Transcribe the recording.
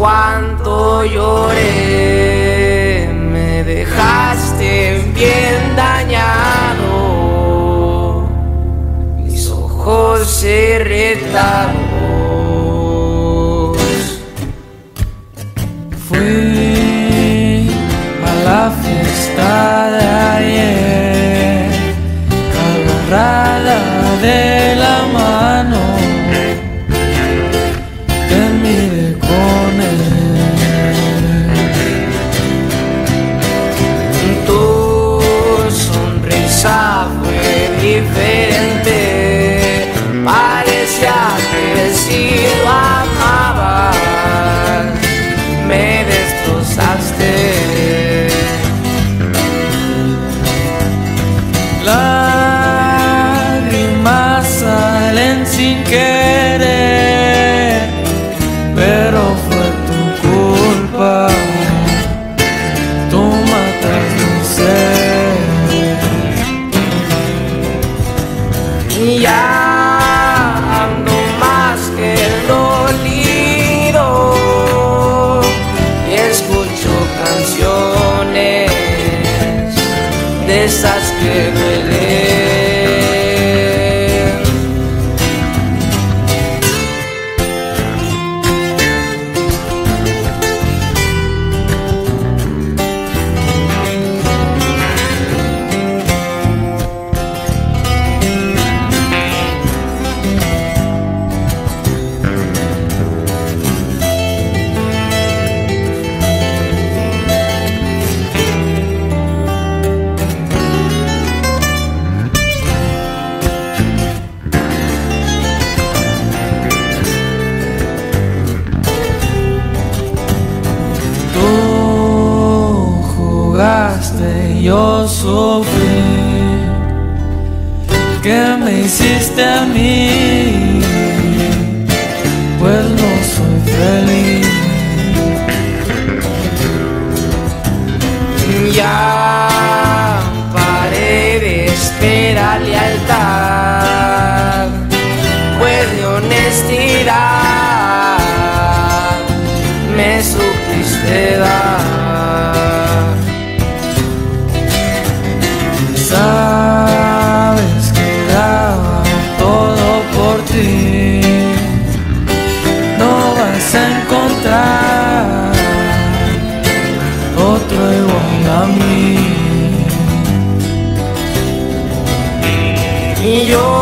cuánto lloré, me dejaste bien dañado, mis ojos irritados. Fui a la fiesta de ayer, agarrada de fue diferente, parecía que si lo amabas, me destrozaste. Lágrimas salen sin de esas que duelen. Tú jugaste yo sufrí. ¿Qué me hiciste a mí? Pues no soy feliz. Ya paré de esperar lealtad, pues de honestidad me supiste Sabes que daba todo por ti, no vas a encontrar otro igual a mí. Y yo